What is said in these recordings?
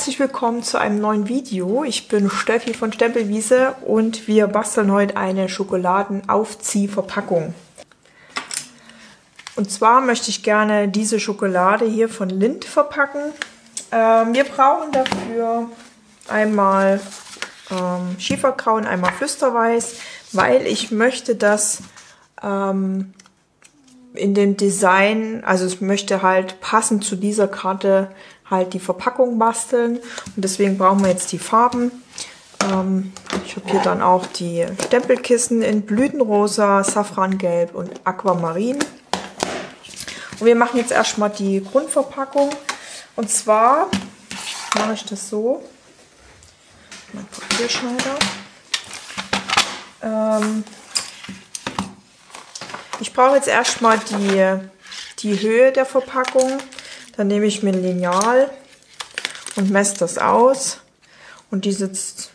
herzlich willkommen zu einem neuen Video. Ich bin Steffi von Stempelwiese und wir basteln heute eine Schokoladenaufziehverpackung. Und zwar möchte ich gerne diese Schokolade hier von Lind verpacken. Ähm, wir brauchen dafür einmal ähm, Schieferkraut, einmal Flüsterweiß, weil ich möchte das ähm, in dem Design, also ich möchte halt passend zu dieser Karte halt die Verpackung basteln. Und deswegen brauchen wir jetzt die Farben. Ähm, ich habe hier dann auch die Stempelkissen in Blütenrosa, Safrangelb und Aquamarin. Und wir machen jetzt erstmal die Grundverpackung. Und zwar mache ich das so. Mein Papierschneider. Ähm, ich brauche jetzt erstmal die, die Höhe der Verpackung. Dann nehme ich mir ein Lineal und messe das aus. Und die sitzt,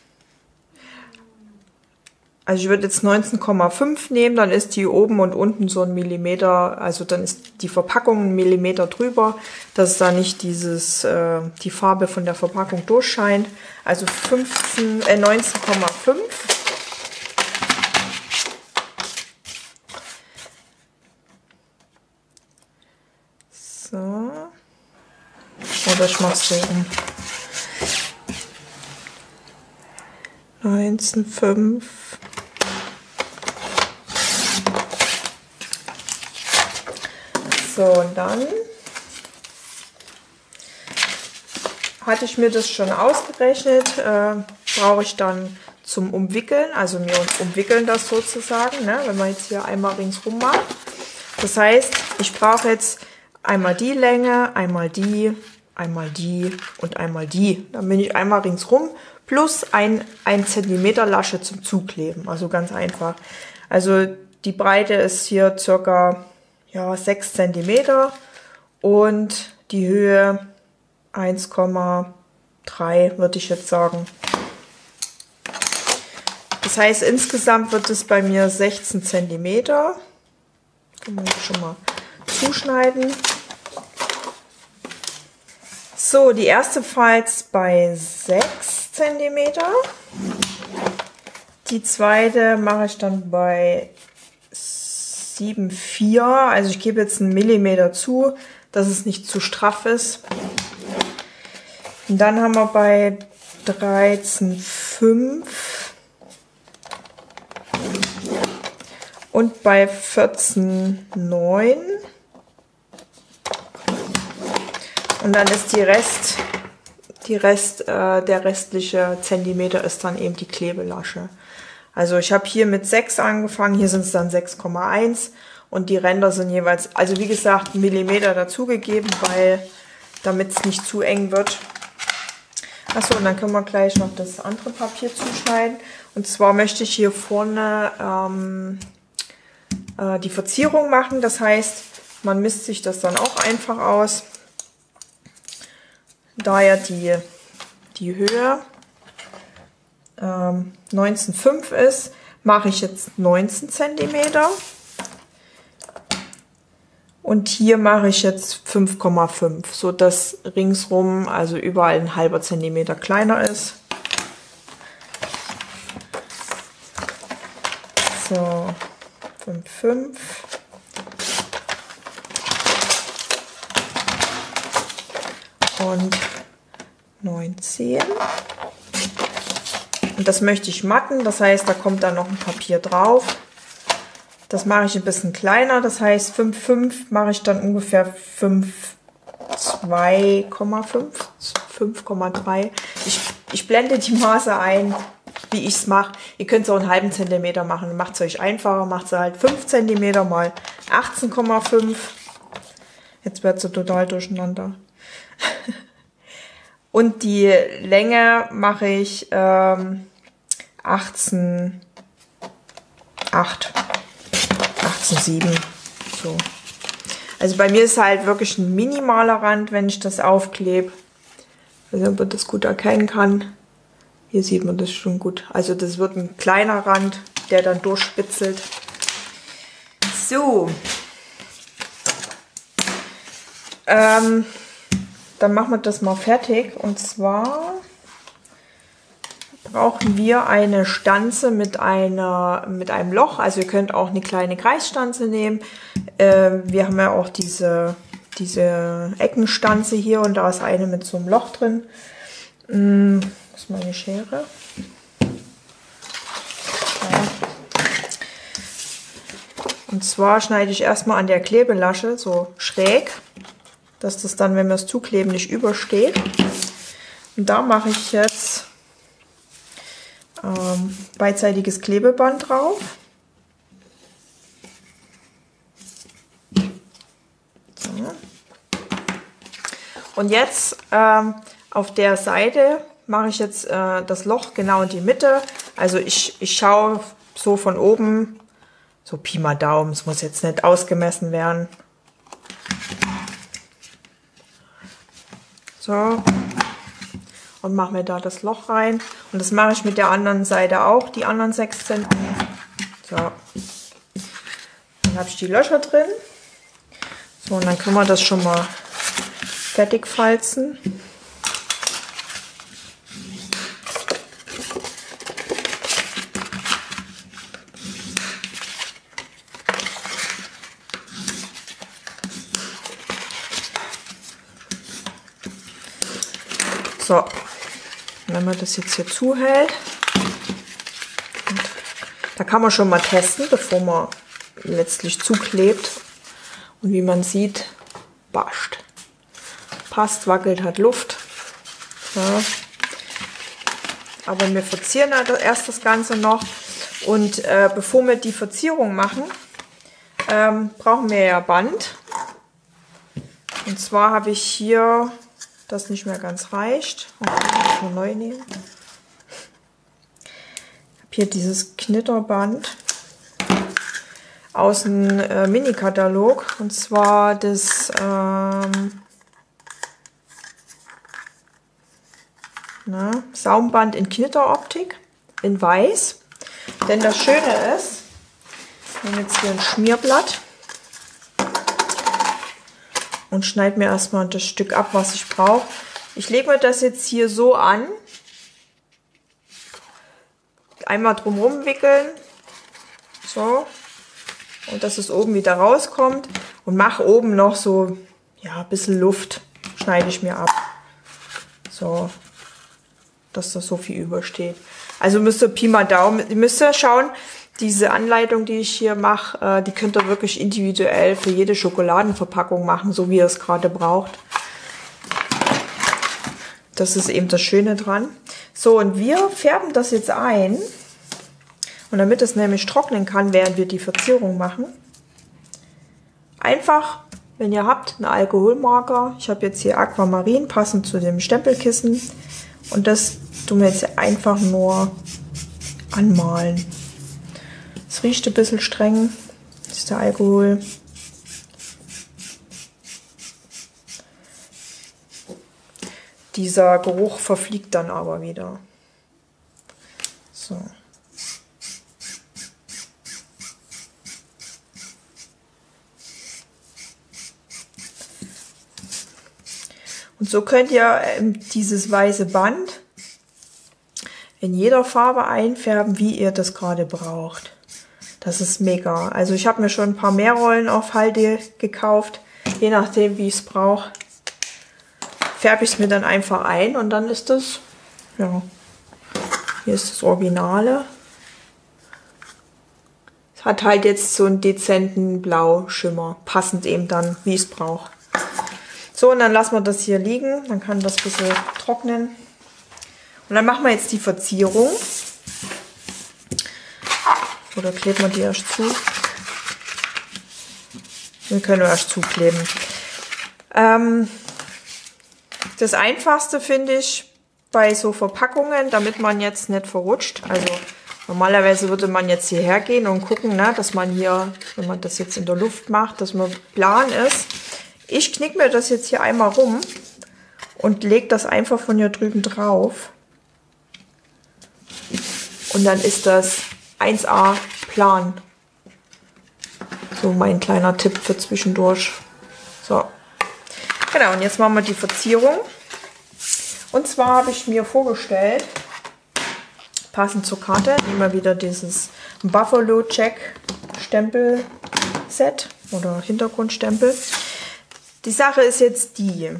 also ich würde jetzt 19,5 nehmen, dann ist die oben und unten so ein Millimeter, also dann ist die Verpackung ein Millimeter drüber, dass da nicht dieses, äh, die Farbe von der Verpackung durchscheint. Also 15, äh, 19,5. So. So um. 19,5. So, und dann hatte ich mir das schon ausgerechnet. Äh, Brauche ich dann zum Umwickeln, also wir umwickeln das sozusagen, ne, wenn man jetzt hier einmal ringsrum macht. Das heißt, ich brauche jetzt einmal die Länge, einmal die, einmal die und einmal die. Dann bin ich einmal ringsrum plus ein, ein Zentimeter Lasche zum Zukleben. Also ganz einfach. Also die Breite ist hier circa ja, 6 Zentimeter und die Höhe 1,3 würde ich jetzt sagen. Das heißt, insgesamt wird es bei mir 16 Zentimeter. Kann man schon mal zuschneiden. So, die erste Falz bei 6 cm. Die zweite mache ich dann bei 7,4. Also ich gebe jetzt einen Millimeter zu, dass es nicht zu straff ist. Und dann haben wir bei 13,5 und bei 14,9 Und dann ist die Rest, die Rest, äh, der restliche Zentimeter ist dann eben die Klebelasche. Also ich habe hier mit 6 angefangen, hier sind es dann 6,1 und die Ränder sind jeweils, also wie gesagt, Millimeter dazugegeben, weil damit es nicht zu eng wird. Achso, und dann können wir gleich noch das andere Papier zuschneiden. Und zwar möchte ich hier vorne ähm, äh, die Verzierung machen. Das heißt, man misst sich das dann auch einfach aus. Da ja die, die Höhe ähm, 19,5 ist, mache ich jetzt 19 cm. Und hier mache ich jetzt 5,5, so dass ringsrum, also überall ein halber Zentimeter kleiner ist. So, 5,5. Und 19. Und das möchte ich matten, das heißt, da kommt dann noch ein Papier drauf. Das mache ich ein bisschen kleiner, das heißt 5,5 mache ich dann ungefähr 5,2,5, 5,3. Ich, ich blende die Maße ein, wie ich es mache. Ihr könnt es auch einen halben Zentimeter machen, macht es euch einfacher, macht es halt 5 Zentimeter mal 18,5. Jetzt wird es total durcheinander. Und die Länge mache ich ähm, 18, 8, 18, 7. So. Also bei mir ist halt wirklich ein minimaler Rand, wenn ich das aufklebe. Also ob man das gut erkennen kann. Hier sieht man das schon gut. Also das wird ein kleiner Rand, der dann durchspitzelt. So. Ähm, dann machen wir das mal fertig. Und zwar brauchen wir eine Stanze mit, einer, mit einem Loch. Also ihr könnt auch eine kleine Kreisstanze nehmen. Äh, wir haben ja auch diese, diese Eckenstanze hier und da ist eine mit so einem Loch drin. Hm, das ist meine Schere. Und zwar schneide ich erstmal an der Klebelasche so schräg, dass das dann, wenn wir es zukleben, nicht übersteht. Und da mache ich jetzt ähm, beidseitiges Klebeband drauf. So. Und jetzt ähm, auf der Seite mache ich jetzt äh, das Loch genau in die Mitte. Also ich, ich schaue so von oben, so Pi mal Daumen, es muss jetzt nicht ausgemessen werden. So. Und mache mir da das Loch rein. Und das mache ich mit der anderen Seite auch, die anderen 6 cm. So. Dann habe ich die Löcher drin. So, und dann können wir das schon mal fertig falzen. So, wenn man das jetzt hier zuhält, da kann man schon mal testen, bevor man letztlich zuklebt. Und wie man sieht, bascht. Passt, wackelt, hat Luft. Ja. Aber wir verzieren erst das Ganze noch. Und äh, bevor wir die Verzierung machen, ähm, brauchen wir ja Band. Und zwar habe ich hier das nicht mehr ganz reicht. Okay, mal neu nehmen. Ich habe hier dieses Knitterband aus dem äh, Mini-Katalog und zwar das ähm, na, Saumband in Knitteroptik in weiß. Denn das Schöne ist, ich nehme jetzt hier ein Schmierblatt und schneide mir erstmal das Stück ab, was ich brauche. Ich lege mir das jetzt hier so an. Einmal drumherum wickeln. So. Und dass es oben wieder rauskommt. Und mache oben noch so, ja, ein bisschen Luft. Schneide ich mir ab. So. Dass das so viel übersteht. Also müsst ihr Pi mal Daumen, ihr müsst ja schauen, diese Anleitung, die ich hier mache, äh, die könnt ihr wirklich individuell für jede Schokoladenverpackung machen, so wie ihr es gerade braucht. Das ist eben das Schöne dran. So, und wir färben das jetzt ein. Und damit es nämlich trocknen kann, während wir die Verzierung machen, einfach, wenn ihr habt, einen Alkoholmarker. Ich habe jetzt hier Aquamarin, passend zu dem Stempelkissen. Und das tun wir jetzt einfach nur anmalen. Es riecht ein bisschen streng. Das ist der Alkohol. Dieser Geruch verfliegt dann aber wieder. So. Und so könnt ihr ähm, dieses weiße Band in jeder Farbe einfärben, wie ihr das gerade braucht. Das ist mega. Also ich habe mir schon ein paar mehr Rollen auf Halde gekauft. Je nachdem, wie ich es brauche, färbe ich es mir dann einfach ein und dann ist das, ja, hier ist das Originale. Es hat halt jetzt so einen dezenten Blauschimmer, passend eben dann, wie ich es brauche. So, und dann lassen wir das hier liegen. Dann kann das ein bisschen trocknen. Und dann machen wir jetzt die Verzierung. Oder klebt man die erst zu? Wir können erst zukleben. Ähm, das einfachste finde ich bei so Verpackungen, damit man jetzt nicht verrutscht. Also normalerweise würde man jetzt hierher gehen und gucken, ne, dass man hier, wenn man das jetzt in der Luft macht, dass man plan ist. Ich knick mir das jetzt hier einmal rum und lege das einfach von hier drüben drauf. Und dann ist das 1A Plan. So mein kleiner Tipp für zwischendurch. So. Genau, und jetzt machen wir die Verzierung. Und zwar habe ich mir vorgestellt, passend zur Karte, wir wieder dieses Buffalo Check Stempel Set oder Hintergrundstempel. Die Sache ist jetzt die,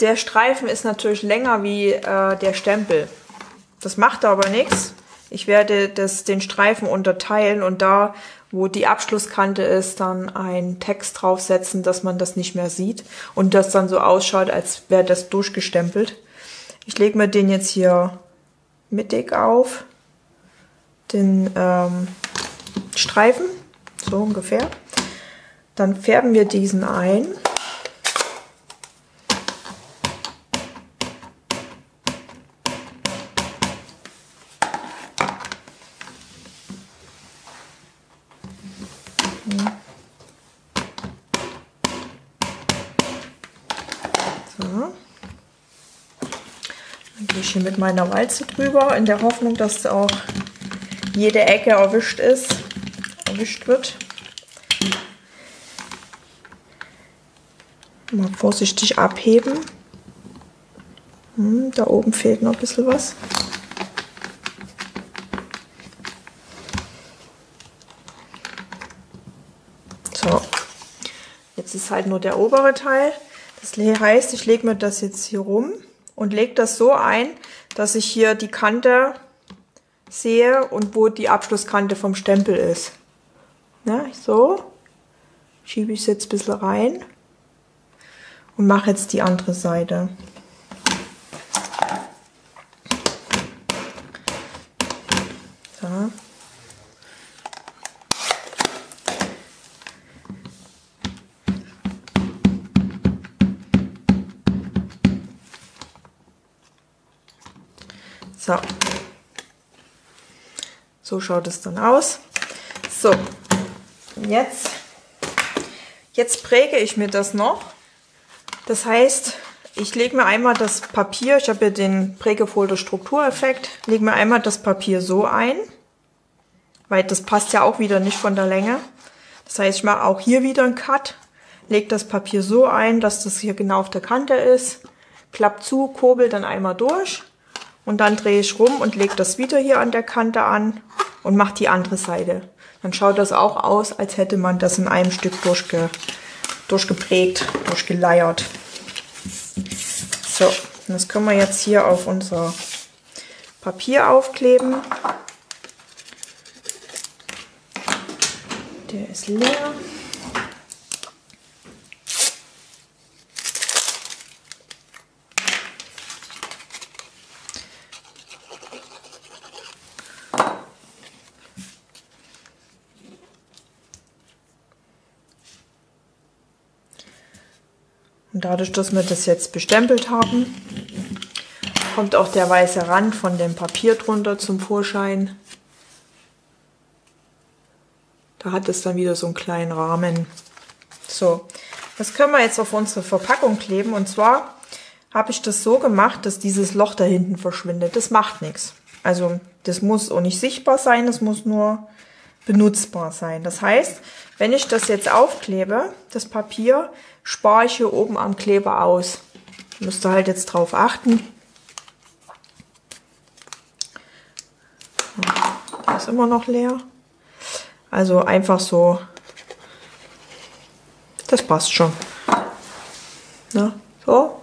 der Streifen ist natürlich länger wie äh, der Stempel. Das macht aber nichts. Ich werde das, den Streifen unterteilen und da, wo die Abschlusskante ist, dann einen Text draufsetzen, dass man das nicht mehr sieht und das dann so ausschaut, als wäre das durchgestempelt. Ich lege mir den jetzt hier mittig auf, den ähm, Streifen, so ungefähr. Dann färben wir diesen ein. Gehe ich hier mit meiner Walze drüber, in der Hoffnung, dass auch jede Ecke erwischt ist, erwischt wird. Mal vorsichtig abheben. Hm, da oben fehlt noch ein bisschen was. So, jetzt ist halt nur der obere Teil. Das heißt, ich lege mir das jetzt hier rum und lege das so ein, dass ich hier die Kante sehe und wo die Abschlusskante vom Stempel ist. Ja, so schiebe ich es jetzt ein bisschen rein und mache jetzt die andere Seite. So schaut es dann aus. So, jetzt, jetzt präge ich mir das noch. Das heißt, ich lege mir einmal das Papier, ich habe ja den Prägefolder Struktureffekt, lege mir einmal das Papier so ein, weil das passt ja auch wieder nicht von der Länge. Das heißt, ich mache auch hier wieder einen Cut, lege das Papier so ein, dass das hier genau auf der Kante ist, klappt zu, kurbel dann einmal durch und dann drehe ich rum und lege das wieder hier an der Kante an und mache die andere Seite. Dann schaut das auch aus, als hätte man das in einem Stück durchge, durchgeprägt, durchgeleiert. So, das können wir jetzt hier auf unser Papier aufkleben. Der ist leer. Und dadurch, dass wir das jetzt bestempelt haben, kommt auch der weiße Rand von dem Papier drunter zum Vorschein. Da hat es dann wieder so einen kleinen Rahmen. So, das können wir jetzt auf unsere Verpackung kleben. Und zwar habe ich das so gemacht, dass dieses Loch da hinten verschwindet. Das macht nichts. Also das muss auch nicht sichtbar sein, das muss nur benutzbar sein. Das heißt, wenn ich das jetzt aufklebe, das Papier, spare ich hier oben am Kleber aus. Müsst ihr halt jetzt drauf achten. Ist immer noch leer. Also einfach so. Das passt schon. Na, so.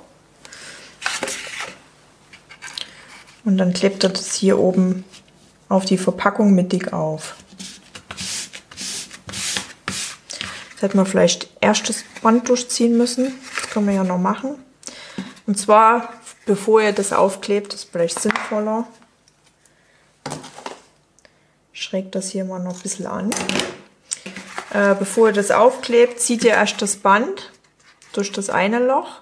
Und dann klebt er das hier oben auf die Verpackung mittig auf. Hätten wir vielleicht erst das Band durchziehen müssen. Das können wir ja noch machen. Und zwar, bevor ihr das aufklebt, ist vielleicht sinnvoller. Schrägt das hier mal noch ein bisschen an. Äh, bevor ihr das aufklebt, zieht ihr erst das Band durch das eine Loch.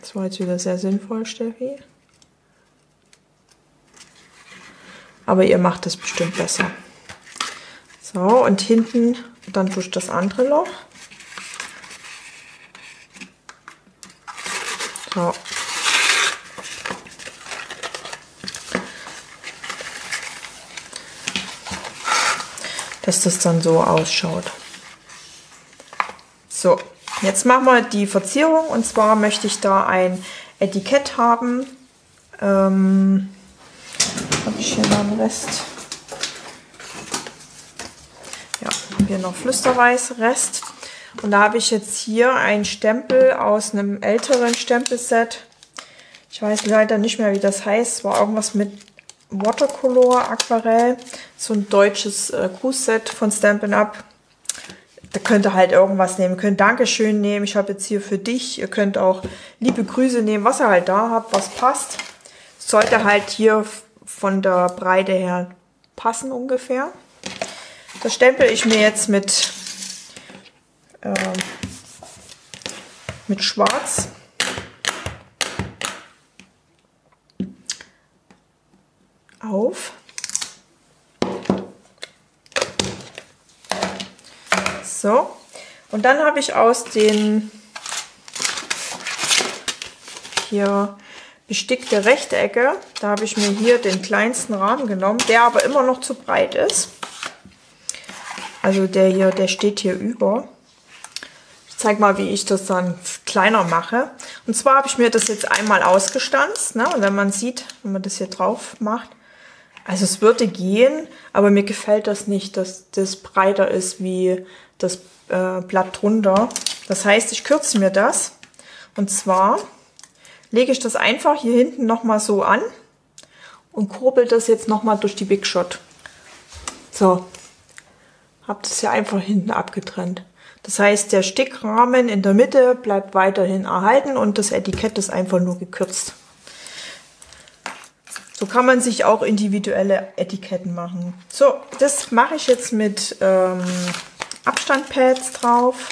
Das war jetzt wieder sehr sinnvoll, Steffi. Aber ihr macht das bestimmt besser. So, und hinten dann durch das andere Loch. So. Dass das dann so ausschaut. So, jetzt machen wir die Verzierung und zwar möchte ich da ein Etikett haben. Ähm, Einen Rest? Ja, hier noch Flüsterweiß Rest. Und da habe ich jetzt hier einen Stempel aus einem älteren Stempelset. Ich weiß leider nicht mehr, wie das heißt. Es war irgendwas mit Watercolor, Aquarell. So ein deutsches äh, Grußset von Stampin' Up. Da könnt ihr halt irgendwas nehmen. Ihr könnt Dankeschön nehmen. Ich habe jetzt hier für dich. Ihr könnt auch liebe Grüße nehmen, was ihr halt da habt, was passt. Sollte halt hier von der Breite her passen ungefähr. Das stempel ich mir jetzt mit, äh, mit Schwarz. auf. So, und dann habe ich aus den hier bestickte Rechtecke, da habe ich mir hier den kleinsten Rahmen genommen, der aber immer noch zu breit ist. Also der hier, der steht hier über. Ich zeige mal, wie ich das dann kleiner mache. Und zwar habe ich mir das jetzt einmal ausgestanzt. Ne? Und wenn man sieht, wenn man das hier drauf macht, also es würde gehen, aber mir gefällt das nicht, dass das breiter ist wie das äh, Blatt drunter. Das heißt, ich kürze mir das. Und zwar lege ich das einfach hier hinten nochmal so an und kurbel das jetzt nochmal durch die Big Shot. So, habe das hier einfach hinten abgetrennt. Das heißt, der Stickrahmen in der Mitte bleibt weiterhin erhalten und das Etikett ist einfach nur gekürzt. So kann man sich auch individuelle Etiketten machen. So, das mache ich jetzt mit ähm, Abstandpads drauf.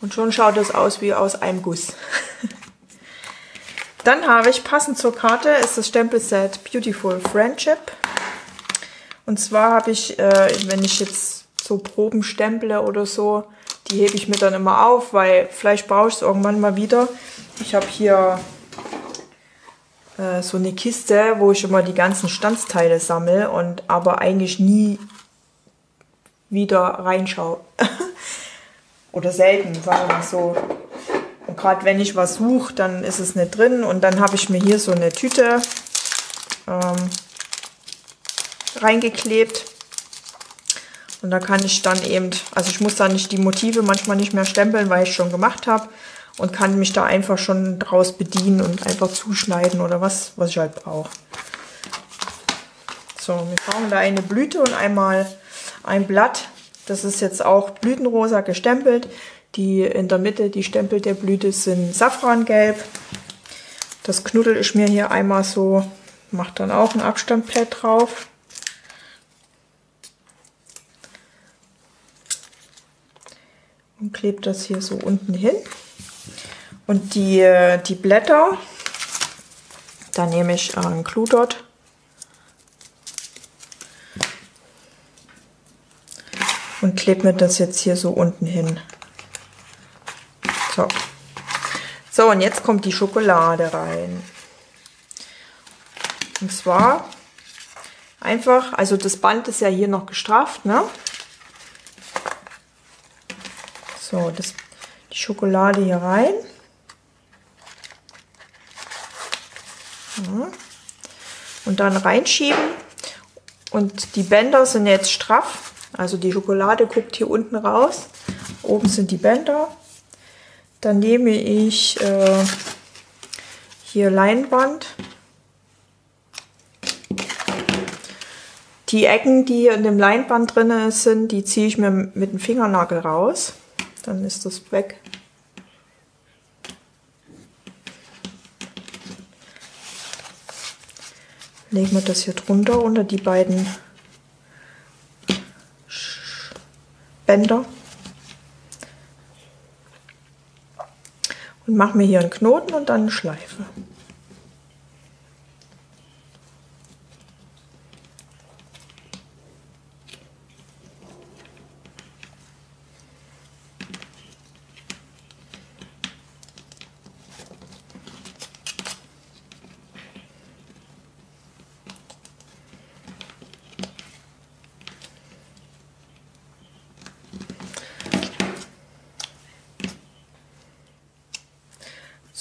Und schon schaut es aus wie aus einem Guss. Dann habe ich passend zur Karte ist das Stempelset Beautiful Friendship. Und zwar habe ich, äh, wenn ich jetzt so Proben stemple oder so, die hebe ich mir dann immer auf, weil vielleicht brauche ich es irgendwann mal wieder. Ich habe hier äh, so eine Kiste, wo ich immer die ganzen Standsteile sammle und aber eigentlich nie wieder reinschaue. oder selten, sagen wir mal so. Und gerade wenn ich was suche, dann ist es nicht drin. Und dann habe ich mir hier so eine Tüte ähm, reingeklebt. Und da kann ich dann eben, also ich muss da nicht die Motive manchmal nicht mehr stempeln, weil ich schon gemacht habe. Und kann mich da einfach schon draus bedienen und einfach zuschneiden oder was, was ich halt brauche. So, wir brauchen da eine Blüte und einmal ein Blatt. Das ist jetzt auch blütenrosa gestempelt. Die in der Mitte, die Stempel der Blüte sind Safrangelb. Das knuddel ich mir hier einmal so, mache dann auch ein Abstandpad drauf. und klebe das hier so unten hin. Und die, die Blätter, da nehme ich einen Cludot. Und klebe mir das jetzt hier so unten hin. So. So, und jetzt kommt die Schokolade rein. Und zwar einfach, also das Band ist ja hier noch gestrafft, ne? So, das, die Schokolade hier rein. Und dann reinschieben. Und die Bänder sind jetzt straff. Also die Schokolade guckt hier unten raus. Oben sind die Bänder. Dann nehme ich äh, hier Leinwand. Die Ecken, die in dem Leinband drin sind, die ziehe ich mir mit dem Fingernagel raus. Dann ist das weg. Legen wir das hier drunter unter die beiden Bänder. Und machen wir hier einen Knoten und dann eine Schleife.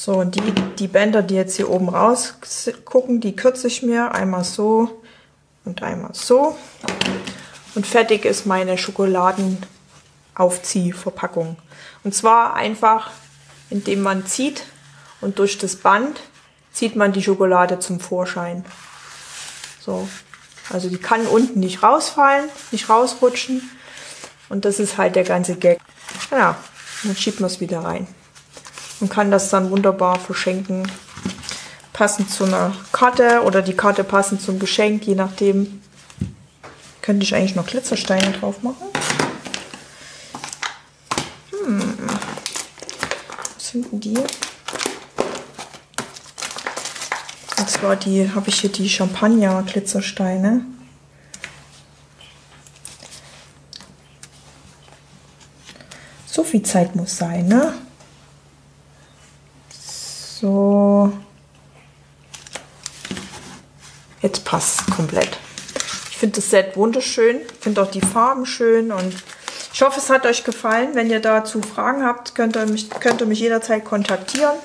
So, und die, die Bänder, die jetzt hier oben raus gucken, die kürze ich mir einmal so und einmal so. Und fertig ist meine Schokoladenaufziehverpackung. Und zwar einfach, indem man zieht und durch das Band zieht man die Schokolade zum Vorschein. So. Also die kann unten nicht rausfallen, nicht rausrutschen. Und das ist halt der ganze Gag. Ja, dann schiebt man es wieder rein. Man kann das dann wunderbar verschenken. Passend zu einer Karte oder die Karte passend zum Geschenk, je nachdem. Könnte ich eigentlich noch Glitzersteine drauf machen. Hm. Was sind denn die? Und zwar die, habe ich hier die Champagner-Glitzersteine. So viel Zeit muss sein, ne? So. Jetzt passt komplett. Ich finde das Set wunderschön. Finde auch die Farben schön und ich hoffe, es hat euch gefallen. Wenn ihr dazu Fragen habt, könnt ihr mich, könnt ihr mich jederzeit kontaktieren.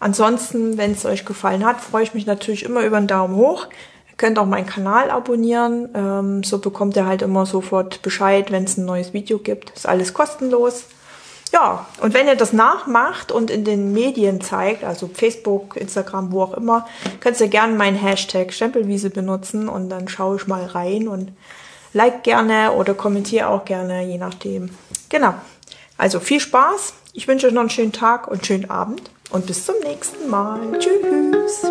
Ansonsten, wenn es euch gefallen hat, freue ich mich natürlich immer über einen Daumen hoch. Ihr könnt auch meinen Kanal abonnieren. Ähm, so bekommt ihr halt immer sofort Bescheid, wenn es ein neues Video gibt. Ist alles kostenlos. Ja, und wenn ihr das nachmacht und in den Medien zeigt, also Facebook, Instagram, wo auch immer, könnt ihr gerne meinen Hashtag Stempelwiese benutzen und dann schaue ich mal rein und like gerne oder kommentiere auch gerne, je nachdem. Genau. Also viel Spaß. Ich wünsche euch noch einen schönen Tag und schönen Abend und bis zum nächsten Mal. Tschüss.